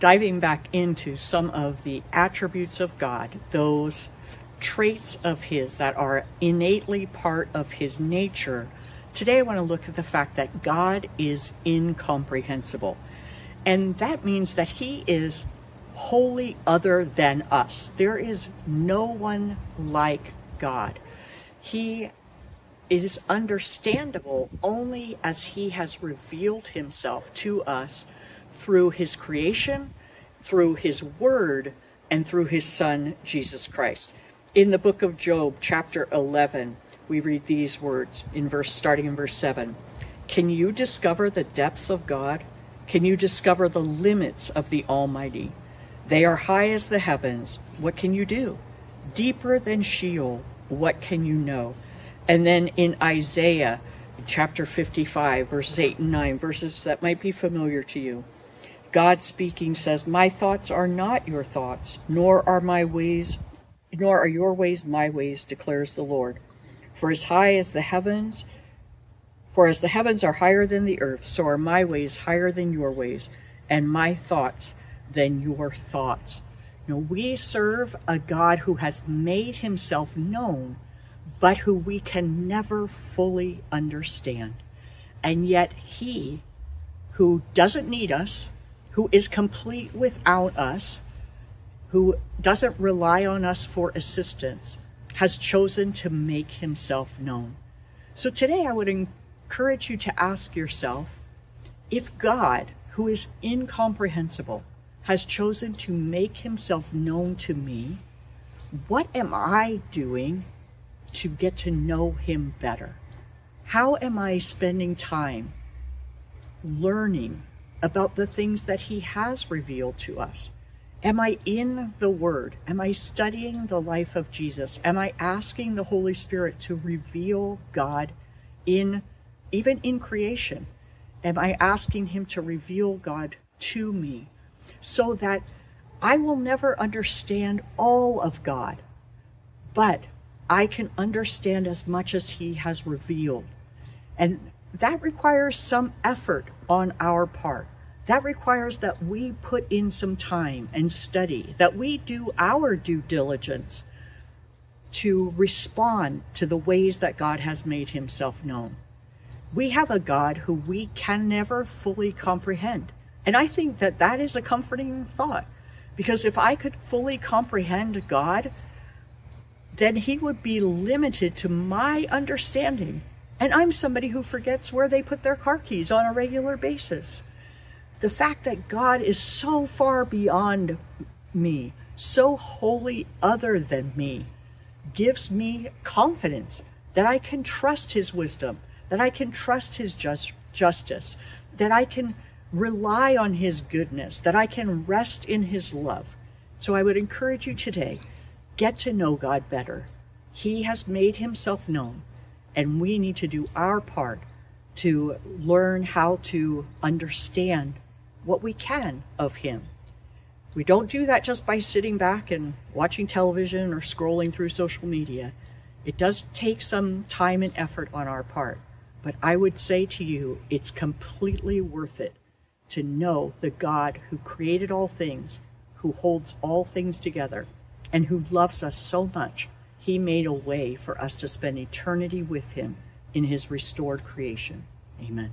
diving back into some of the attributes of God, those traits of His that are innately part of His nature, today I want to look at the fact that God is incomprehensible. And that means that He is wholly other than us. There is no one like God. He is understandable only as He has revealed Himself to us through His creation, through His Word, and through His Son, Jesus Christ. In the book of Job, chapter 11, we read these words in verse starting in verse 7. Can you discover the depths of God? Can you discover the limits of the Almighty? They are high as the heavens. What can you do? Deeper than Sheol. What can you know? And then in Isaiah chapter 55, verses 8 and 9, verses that might be familiar to you, God speaking says, My thoughts are not your thoughts, nor are my ways, nor are your ways my ways, declares the Lord. For as high as the heavens, for as the heavens are higher than the earth, so are my ways higher than your ways, and my thoughts than your thoughts. Know, we serve a God who has made himself known, but who we can never fully understand. And yet he, who doesn't need us, who is complete without us, who doesn't rely on us for assistance, has chosen to make himself known. So today I would encourage you to ask yourself if God, who is incomprehensible, has chosen to make himself known to me, what am I doing to get to know him better? How am I spending time learning about the things that he has revealed to us? Am I in the Word? Am I studying the life of Jesus? Am I asking the Holy Spirit to reveal God in, even in creation? Am I asking Him to reveal God to me? so that I will never understand all of God, but I can understand as much as He has revealed. And that requires some effort on our part. That requires that we put in some time and study, that we do our due diligence to respond to the ways that God has made Himself known. We have a God who we can never fully comprehend. And I think that that is a comforting thought because if I could fully comprehend God, then He would be limited to my understanding. And I'm somebody who forgets where they put their car keys on a regular basis. The fact that God is so far beyond me, so wholly other than me, gives me confidence that I can trust His wisdom, that I can trust His just, justice, that I can rely on His goodness, that I can rest in His love. So I would encourage you today get to know God better. He has made Himself known, and we need to do our part to learn how to understand what we can of Him. We don't do that just by sitting back and watching television or scrolling through social media. It does take some time and effort on our part, but I would say to you, it's completely worth it to know the God who created all things, who holds all things together, and who loves us so much, he made a way for us to spend eternity with him in his restored creation. Amen.